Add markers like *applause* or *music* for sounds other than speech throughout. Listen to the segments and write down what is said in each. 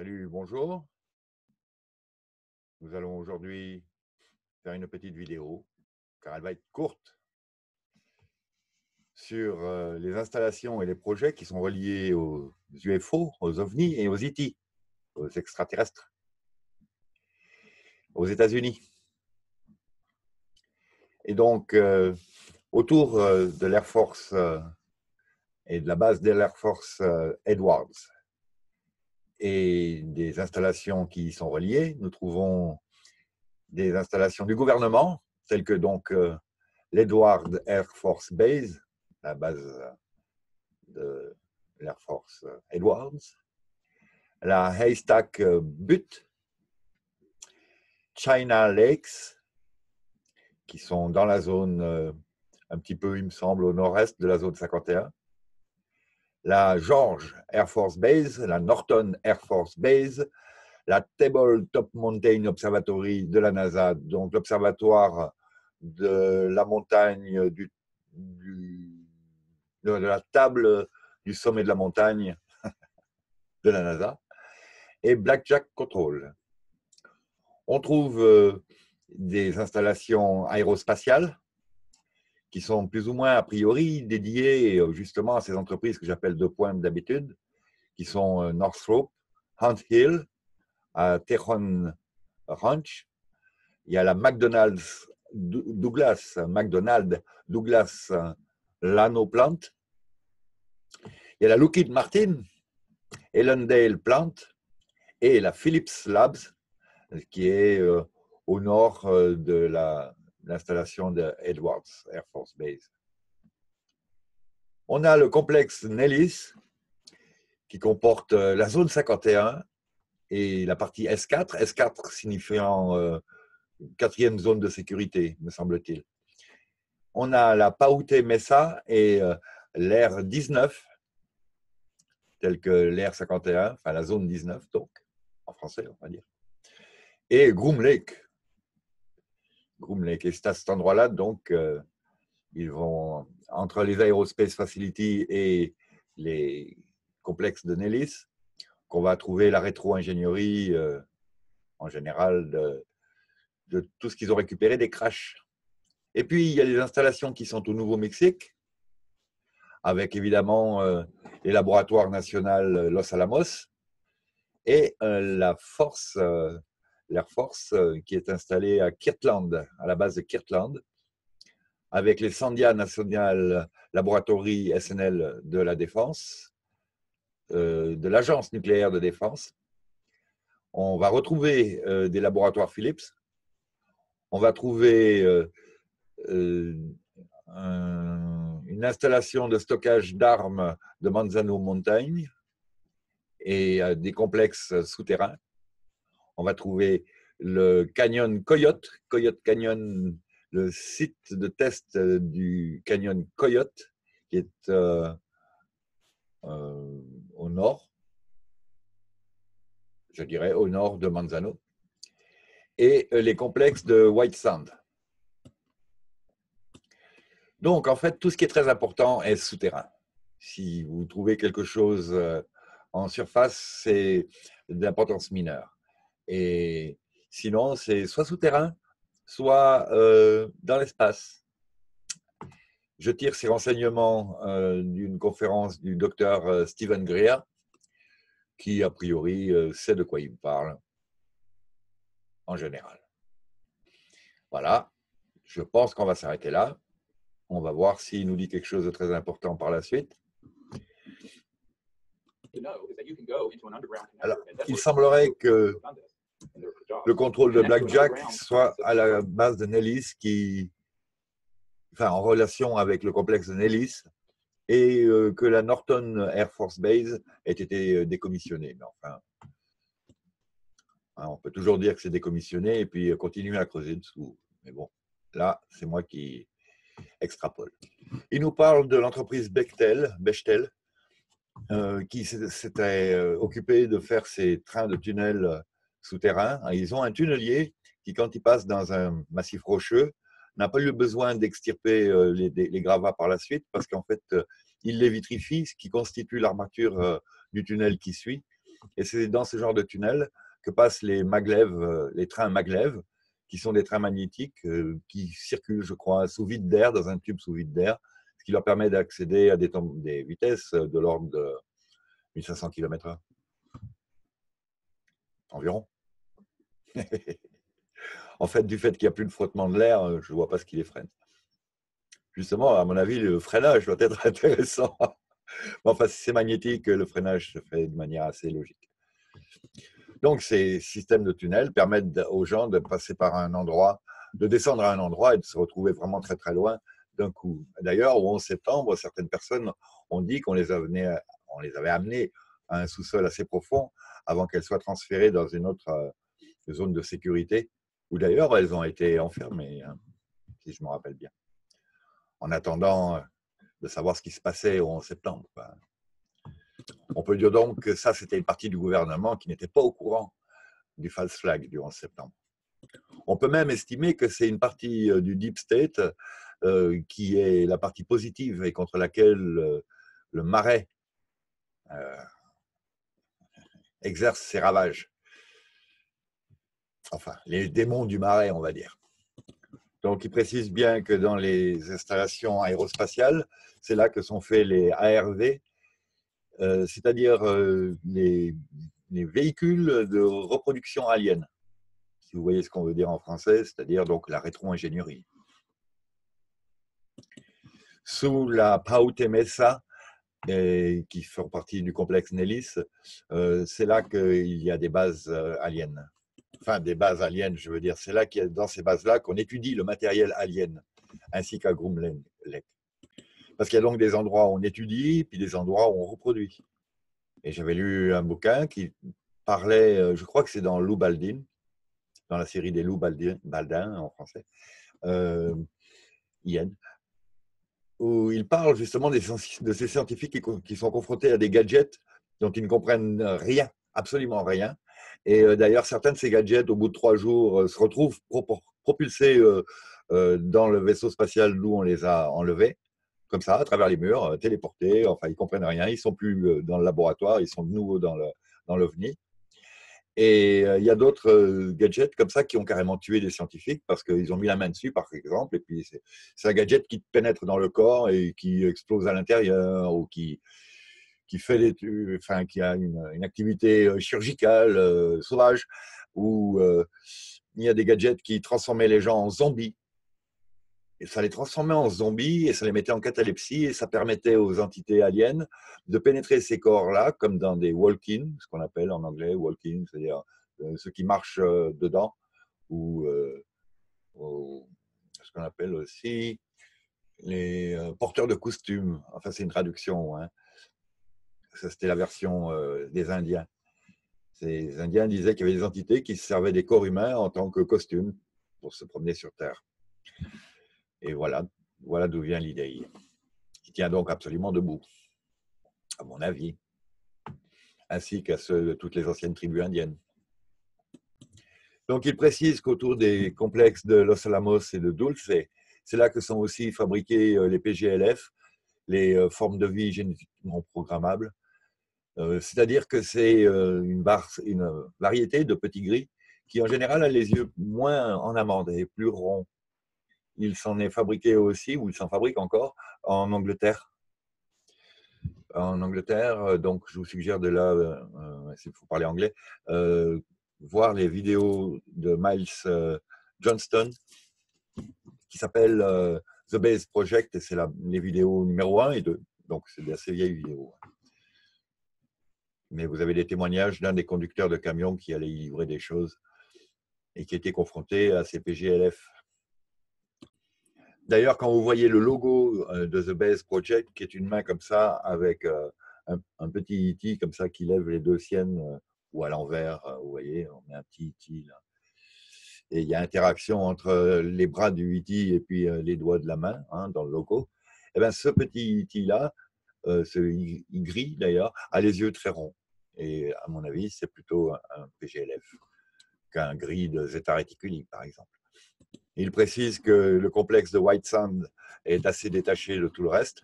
Salut, bonjour. Nous allons aujourd'hui faire une petite vidéo, car elle va être courte, sur euh, les installations et les projets qui sont reliés aux UFO, aux OVNI et aux IT, aux extraterrestres, aux États-Unis. Et donc, euh, autour euh, de l'Air Force et de la base de l'Air Force Edwards, et des installations qui y sont reliées. Nous trouvons des installations du gouvernement, telles que donc euh, l'Edward Air Force Base, la base de l'Air Force Edwards, la Haystack Butte, China Lakes, qui sont dans la zone euh, un petit peu, il me semble, au nord-est de la zone 51, la George Air Force Base, la Norton Air Force Base, la Table Top Mountain Observatory de la NASA, donc l'observatoire de la montagne du, de la table du sommet de la montagne *laughs* de la NASA, et Blackjack Control. On trouve euh, des installations aérospatiales qui sont plus ou moins a priori dédiés euh, justement à ces entreprises que j'appelle de pointe d'habitude, qui sont euh, Northrop, Hunt Hill, à Tejon Ranch. Il y a la McDonald's Douglas, McDonald Douglas Lano Plant. Il y a la Lockheed Martin, Ellendale Plant et la Philips Labs, qui est euh, au nord de la l'installation de Edwards Air Force Base. On a le complexe Nellis, qui comporte euh, la zone 51 et la partie S4, S4 signifiant euh, quatrième zone de sécurité, me semble-t-il. On a la Paute Mesa et euh, l'air 19, tel que l'air 51, enfin la zone 19, donc, en français, on va dire. Et Groom Lake, Groom Lake. Et c'est à cet endroit-là, donc, euh, ils vont, entre les Aerospace Facility et les complexes de Nellis, qu'on va trouver la rétro-ingénierie euh, en général de, tout ce qu'ils ont récupéré des crashs. Et puis, il y a les installations qui sont au Nouveau-Mexique, avec évidemment euh, les laboratoires nationaux Los Alamos et la force l'Air Force euh, qui est installée à Kirtland, à la base de Kirtland, avec les Sandia National Laboratory SNL de la Défense, euh, de l'Agence nucléaire de défense. On va retrouver euh, des laboratoires Philips. On va trouver une installation de stockage d'armes de Manzano Montagne et des complexes souterrains on va trouver le canyon Coyote, Coyote Canyon, le site de test du canyon Coyote, qui est euh, euh, au nord, je dirais au nord de Manzano, et les complexes de White Sand. Donc, en fait, tout ce qui est très important est souterrain. Si vous trouvez quelque chose euh, en surface, c'est d'importance mineure. Et sinon, c'est soit souterrain, soit euh, dans l'espace. Je tire ces renseignements euh, d'une conférence du docteur euh, Stephen Greer, qui a priori sait de quoi il me parle, en général. Voilà, je pense qu'on va s'arrêter là. On va voir s'il nous dit quelque chose de très important par la suite. Alors, il semblerait que le contrôle de Blackjack soit à la base de Nellis, qui, enfin, en relation avec le complexe de Nellis, et euh, que la Norton Air Force Base ait été euh, décommissionnée. Mais enfin, hein, on peut toujours dire que c'est décommissionné et puis euh, continuer à creuser dessous. Mais bon, là, c'est moi qui extrapole. Il nous parle de l'entreprise Bechtel, Bechtel qui s'était occupée de faire ces trains de tunnels souterrain. Ils ont un tunnelier qui, quand il passe dans un massif rocheux, n'a pas eu besoin d'extirper euh, les, gravats par la suite parce qu'en fait, euh, il les vitrifie, ce qui constitue l'armature euh, du tunnel qui suit. Et c'est dans ce genre de tunnel que passent les maglev, les trains maglev, qui sont des trains magnétiques qui circulent, je crois, sous vide d'air, dans un tube sous vide d'air, ce qui leur permet d'accéder à des, des vitesses de l'ordre de 1500 km/h. Environ. *laughs* en fait, du fait qu'il n'y a plus de frottement de l'air, je ne vois pas ce qui les freine. Justement, à mon avis, le freinage doit être *laughs* intéressant. enfin, si c'est magnétique, le freinage se fait de manière assez logique. Donc, ces systèmes de tunnels permettent aux gens de passer par un endroit, de descendre à un endroit et de se retrouver vraiment très très loin d'un coup. D'ailleurs, au 11 septembre, certaines personnes ont dit qu'on les, avait amenées à un sous-sol assez profond avant qu'elles soient transférées dans une autre euh, zone de sécurité, où d'ailleurs elles ont été enfermées, hein, si je me rappelle bien, en attendant euh, de savoir ce qui se passait 11 septembre. On peut dire donc que ça, c'était une partie du gouvernement qui n'était pas au courant du false flag du 11 septembre. On peut même estimer que c'est une partie euh, du deep state qui est la partie positive et contre laquelle le marais exerce ses ravages. Enfin, les démons du marais, on va dire. Donc, il précise bien que dans les installations aérospatiales, c'est là que sont faits les ARV, euh, c'est-à-dire euh, les, véhicules de reproduction alien, si vous voyez ce qu'on veut dire en français, c'est-à-dire donc la rétro-ingénierie. Sous la Paute Mesa, qui font partie du complexe Nellis, euh, c'est là qu'il y a des bases aliens. Enfin, des bases aliens, je veux dire. C'est là qu'il y a dans ces bases-là qu'on étudie le matériel alien, ainsi qu'à Groom Lake. Parce qu'il y a donc des endroits où on étudie, puis des endroits où on reproduit. Et j'avais lu un bouquin qui parlait, euh, je crois que c'est dans Lou Baldin, dans la série des Lou Baldin, en français, euh, où il parle justement de ces scientifiques qui, sont confrontés à des gadgets dont ils ne comprennent rien, absolument rien. Et euh, d'ailleurs, certains de ces gadgets, au bout de trois jours, euh, se retrouvent propulsés dans le vaisseau spatial d'où on les a enlevés comme ça, à travers les murs, euh, téléportés. Enfin, ils comprennent rien. Ils sont plus euh, dans le laboratoire. Ils sont de nouveau dans le dans l'OVNI. Et euh, il y a d'autres gadgets comme ça qui ont carrément tué des scientifiques parce qu'ils ont mis la main dessus, par exemple. Et puis, c'est un gadget qui pénètre dans le corps et qui explose à l'intérieur ou qui, qui, fait des, enfin, qui a une, une activité chirurgicale sauvage. Ou il y a des gadgets qui transformaient les gens en zombies et ça les transformait en zombies et ça les mettait en catalepsie et ça permettait aux entités aliens de pénétrer ces corps-là comme dans des walk-in, ce qu'on appelle en anglais walk-in, c'est-à-dire euh, ceux qui marchent euh, dedans ou, euh, ce qu'on appelle aussi les porteurs de costumes. Enfin, c'est une traduction. Hein. Ça, c'était la version des Indiens. Ces Indiens disaient qu'il y avait des entités qui servaient des corps humains en tant que costumes pour se promener sur Terre. Et voilà, voilà d'où vient l'idée, qui tient donc absolument debout, à mon avis, ainsi qu'à ceux de toutes les anciennes tribus indiennes. Donc il précise qu'autour des complexes de Los Alamos et de Dulce, c'est là que sont aussi fabriqués euh, les PGLF, les euh, formes de vie génétiquement programmables. Euh, c'est-à-dire que c'est une, une variété de petits gris qui en général a les yeux moins en amande et plus ronds il s'en est fabriqué aussi, ou il s'en fabrique encore, en Angleterre. En Angleterre, euh, donc je vous suggère de là, euh, euh, s'il faut parler anglais, voir les vidéos de Miles Johnston qui s'appelle The Base Project, et c'est les vidéos numéro 1 et 2. Donc c'est des assez vieilles vidéos. Mais vous avez des témoignages d'un des conducteurs de camions qui allait livrer des choses et qui était confronté à ces PGLF D'ailleurs, quand vous voyez le logo euh, de The Base Project, qui est une main comme ça, avec euh, un, petit E.T. comme ça qui lève les deux siennes, euh, ou à l'envers, vous voyez, on met un petit E.T. là. Et il y a interaction entre les bras du E.T. et puis les doigts de la main hein, dans le logo. Et eh bien, ce petit E.T. là, ce gris d'ailleurs, a les yeux très ronds. Et à mon avis, c'est plutôt un PGLF qu'un gris de Zeta Reticuli, par exemple. Il précise que le complexe de White Sand est assez détaché de tout le reste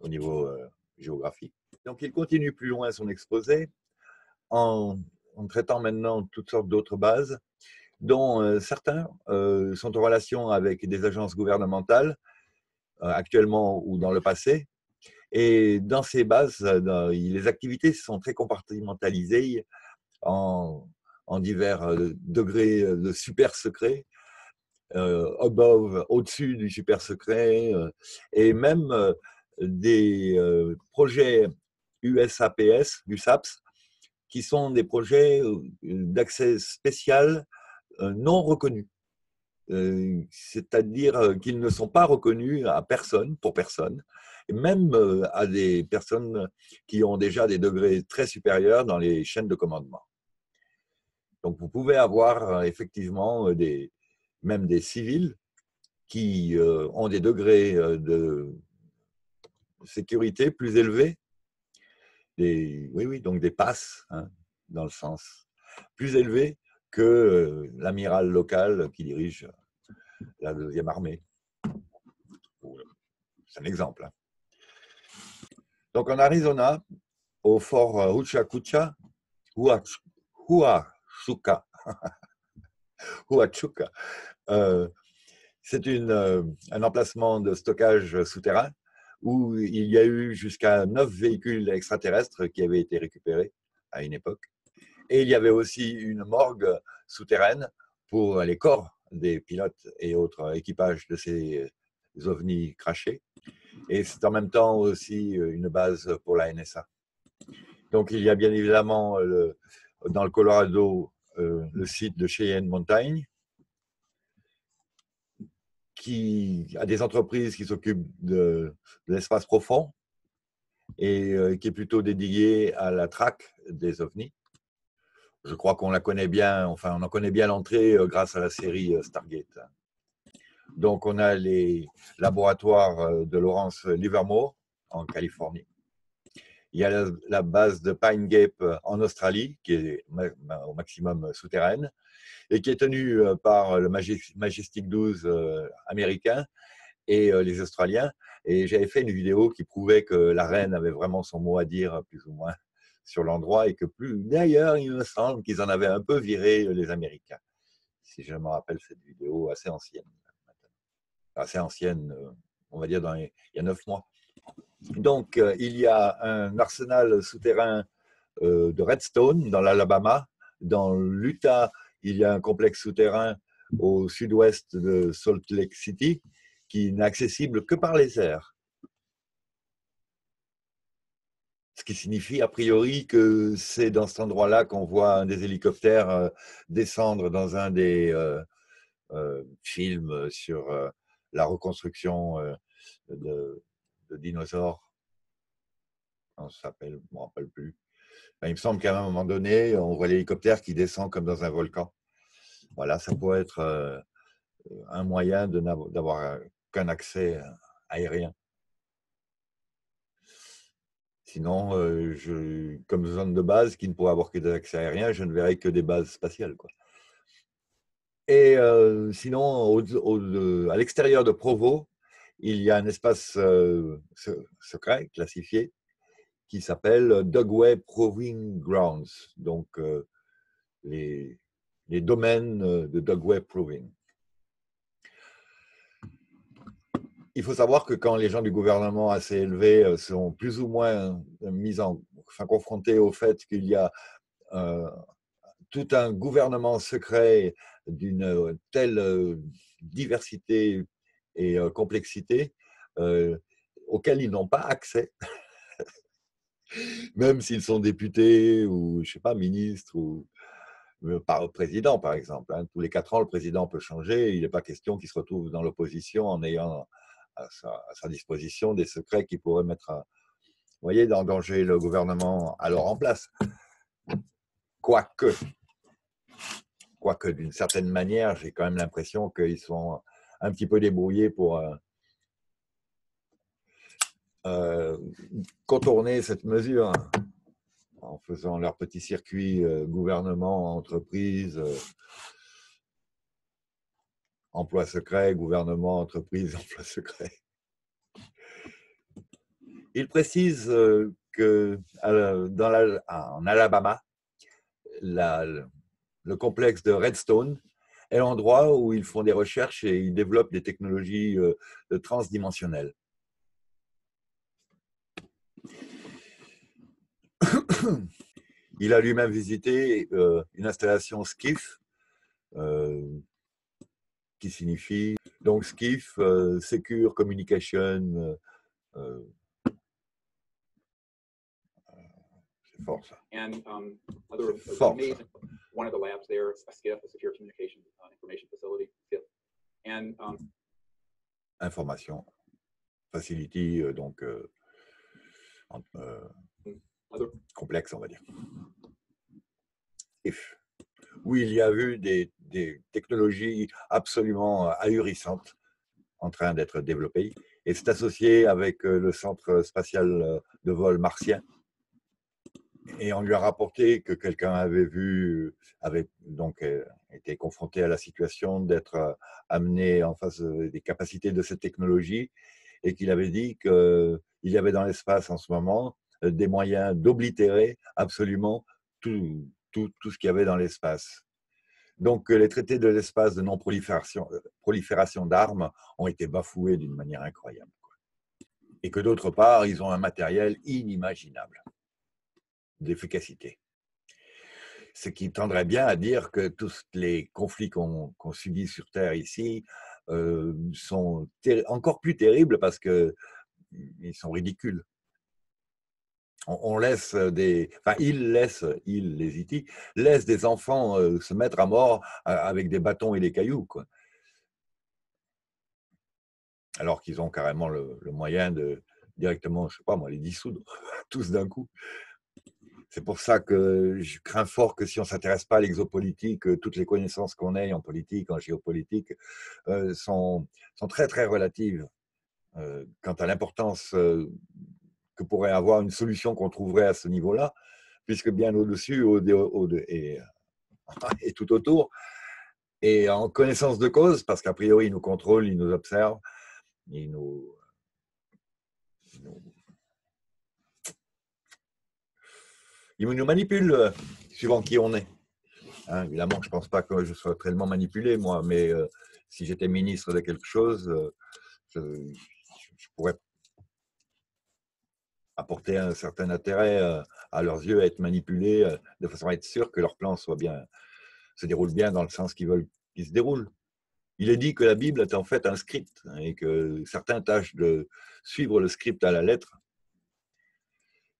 au niveau euh, géographique. Donc il continue plus loin son exposé en, traitant maintenant toutes sortes d'autres bases, dont certains sont en relation avec des agences gouvernementales, actuellement ou dans le passé. Et dans ces bases, les activités sont très compartimentalisées en, en divers degrés de super secret, above, au-dessus du super secret, et même des projets USAPS, USAPS, qui sont des projets d'accès spécial non reconnus. C'est-à-dire qu'ils ne sont pas reconnus à personne, pour personne, et même à des personnes qui ont déjà des degrés très supérieurs dans les chaînes de commandement. Donc vous pouvez avoir effectivement des, même des civils qui ont des degrés de sécurité plus élevés. Oui, oui, donc des passes, hein, dans le sens plus élevé que l'amiral local qui dirige la deuxième armée. C'est un exemple. Hein. Donc en Arizona, au fort Huachuca, Huachuca, *laughs* *laughs* Huachuca, euh, c'est euh, un emplacement de stockage souterrain où il y a eu jusqu'à neuf véhicules extraterrestres qui avaient été récupérés à une époque. Et il y avait aussi une morgue souterraine pour les corps des pilotes et autres équipages de ces ovnis crachés. Et c'est en même temps aussi une base pour la NSA. Donc il y a bien évidemment dans le Colorado euh, le site de Cheyenne Montagne, qui a des entreprises qui s'occupent de, l'espace profond et euh, qui est plutôt dédié à la traque des ovnis. Je crois qu'on la connaît bien, enfin on en connaît bien l'entrée euh, grâce à la série euh, Stargate. Donc on a les laboratoires de Lawrence Livermore en Californie. Il y a la, base de Pine Gap en Australie, qui est au maximum souterraine et qui est tenu euh, par le Majestic 12 euh, américain et euh, les Australiens. Et j'avais fait une vidéo qui prouvait que la reine avait vraiment son mot à dire, plus ou moins, *laughs* sur l'endroit, et que plus d'ailleurs, il me semble qu'ils en avaient un peu viré les Américains. Si je me rappelle cette vidéo assez ancienne, assez ancienne, on va dire il y a neuf mois. Donc, il y a un arsenal souterrain de Redstone dans l'Alabama, dans l'Utah il y a un complexe souterrain au sud-ouest de Salt Lake City qui n'est accessible que par les airs. Ce qui signifie a priori que c'est dans cet endroit-là qu'on voit un des hélicoptères euh, descendre dans un des euh, euh, films sur la reconstruction de, dinosaures. On s'appelle, je ne me rappelle plus. Ben, il me semble qu'à un moment donné, on voit l'hélicoptère qui descend comme dans un volcan. Voilà, ça pourrait être euh, un moyen d'avoir qu'un accès aérien. Sinon, euh, comme zone de base qui ne pourrait avoir que des accès aériens, je ne verrais que des bases spatiales. Et euh, sinon, à l'extérieur de Provo, il y a un espace secret, classifié, qui s'appelle Dugway Proving Grounds, donc euh, les, domaines euh, de Dugway Proving. Il faut savoir que quand les gens du gouvernement assez élevé euh, sont plus ou moins mis en, confrontés au fait qu'il y a tout un gouvernement secret d'une telle diversité et complexité auquel ils n'ont pas accès, *laughs* même s'ils sont députés ou, je sais pas, ministres ou euh, par président, par exemple. Hein. Tous les quatre ans, le président peut changer. Il n'est pas question qu'il se retrouve dans l'opposition en ayant à sa, disposition des secrets qui pourraient mettre, vous voyez, en danger le gouvernement alors en place. Quoique, quoique d'une certaine manière, j'ai quand même l'impression qu'ils sont un petit peu débrouillés pour euh, euh, contourner cette mesure hein, en faisant leur petit circuit euh, gouvernement, entreprise, emploi secret, gouvernement, entreprise, *laughs* emploi secret. Il précise que dans en Alabama, le complexe de Redstone est l'endroit où ils font des recherches et ils développent des technologies euh, transdimensionnelles. Il a lui-même visité euh, une installation SCIF, euh, qui signifie donc SCIF, Secure Communication. c'est fort ça. fort, one of the labs there, a SCIF, a Secure Communication uh, Information Facility, SCIF. And, um, Information Facility, euh, donc euh, euh, complexe, on va dire. If. Où il y a eu des, des technologies absolument ahurissantes en train d'être développées. Et c'est associé avec le centre spatial de vol martien et on lui a rapporté que quelqu'un avait vu, avait donc euh, été confronté à la situation d'être euh, amené en face des capacités de cette technologie et qu'il avait dit qu'il y avait dans l'espace en ce moment euh, des moyens d'oblitérer absolument tout, tout, tout ce qu'il y avait dans l'espace. Donc les traités de l'espace de non-prolifération prolifération d'armes ont été bafoués d'une manière incroyable. Et que d'autre part, ils ont un matériel inimaginable d'efficacité. Ce qui tendrait bien à dire que tous les conflits qu'on subit sur Terre ici euh, sont encore plus terribles parce qu'ils mmh, sont ridicules. On, laisse des, enfin, ils laissent, ils, les IT, laissent des enfants euh, se mettre à mort avec des bâtons et des cailloux. Alors qu'ils ont carrément le, le, moyen de directement, je sais pas moi, les dissoudre *laughs* tous d'un coup. C'est pour ça que je crains fort que si on ne s'intéresse pas à l'exopolitique, euh, toutes les connaissances qu'on ait en politique, en géopolitique, euh, sont, très très relatives euh, quant à l'importance que pourrait avoir une solution qu'on trouverait à ce niveau-là, puisque bien au-dessus au, *laughs* et, tout autour, et en connaissance de cause, parce qu'a priori, ils nous contrôlent, ils nous observent, ils nous il nous manipule euh, suivant qui on est. Hein, évidemment, je ne pense pas que je sois tellement manipulé, moi, mais euh, si j'étais ministre de quelque chose, euh, je, pourrais apporter un certain intérêt à leurs yeux à être manipulés de façon à être sûr que leur plan soit bien, se déroule bien dans le sens qu'ils veulent qu'il se déroule. Il est dit que la Bible est en fait un script hein, et que certains tâchent de suivre le script à la lettre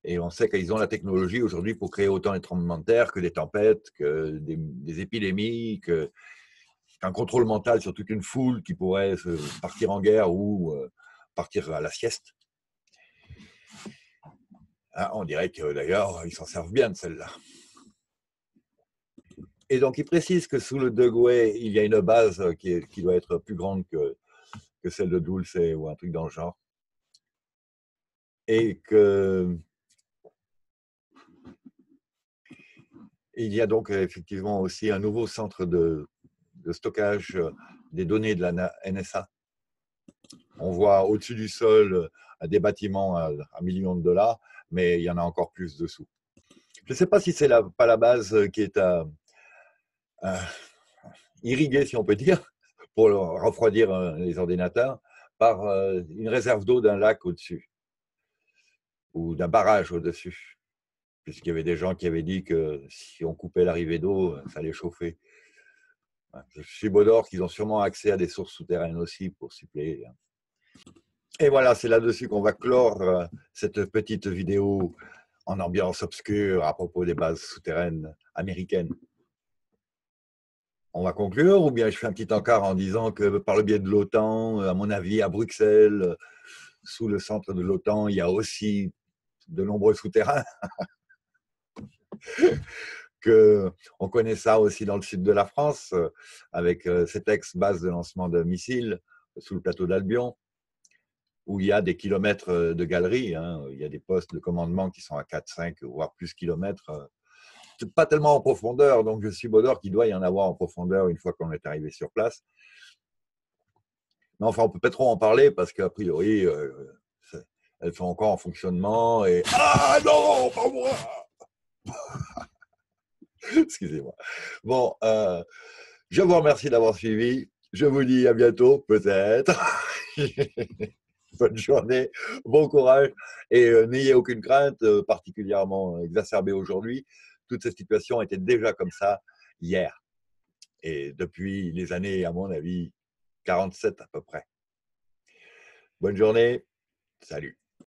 et on sait qu'ils ont la technologie aujourd'hui pour créer autant de tremblements de terre que des tempêtes, que des, épidémies, qu'un contrôle mental sur toute une foule qui pourrait partir en guerre ou euh, partir à la sieste. Ah, on dirait que d'ailleurs, ils s'en servent bien de celle-là. Et donc, il précise que sous le Degway, il y a une base qui, qui doit être plus grande que, que celle de Dulce ou un truc dans le genre. Et que Il y a donc effectivement aussi un nouveau centre de, stockage des données de la NSA. On voit au-dessus du sol des bâtiments à, millions de dollars, mais il y en a encore plus dessous. Je ne sais pas si c'est pas la base qui est à, irriguée, si on peut dire, pour refroidir les ordinateurs, par une réserve d'eau d'un lac au-dessus ou d'un barrage au-dessus puisqu'il y avait des gens qui avaient dit que si on coupait l'arrivée d'eau, ça allait chauffer. Je suis Baudor qu'ils ont sûrement accès à des sources souterraines aussi pour suppléer. Hein. Et voilà, c'est là-dessus qu'on va clore euh, cette petite vidéo en ambiance obscure à propos des bases souterraines américaines. On va conclure ou bien je fais un petit encart en disant que par le biais de l'OTAN, à mon avis, à Bruxelles, sous le centre de l'OTAN, il y a aussi de nombreux souterrains? *laughs* *laughs* que on connaît ça aussi dans le sud de la France, euh, avec euh, cette ex-base de lancement de missiles sous le plateau d'Albion, où il y a des kilomètres euh, de galeries, hein. il y a des postes de commandement qui sont à 4, 5, voire plus kilomètres. Pas tellement en profondeur, donc je suis Baudor qu'il doit y en avoir en profondeur une fois qu'on est arrivé sur place. Mais enfin, on peut pas trop en parler parce qu'a priori, elles sont encore en fonctionnement et. Ah non, pas moi *laughs* Excusez-moi. Bon, euh, je vous remercie d'avoir suivi. Je vous dis à bientôt, peut-être. *laughs* Bonne journée, bon courage et euh, n'ayez aucune crainte, euh, particulièrement exacerbée aujourd'hui. Toute cette situation était déjà comme ça hier et depuis les années, à mon avis, 47 à peu près. Bonne journée, salut.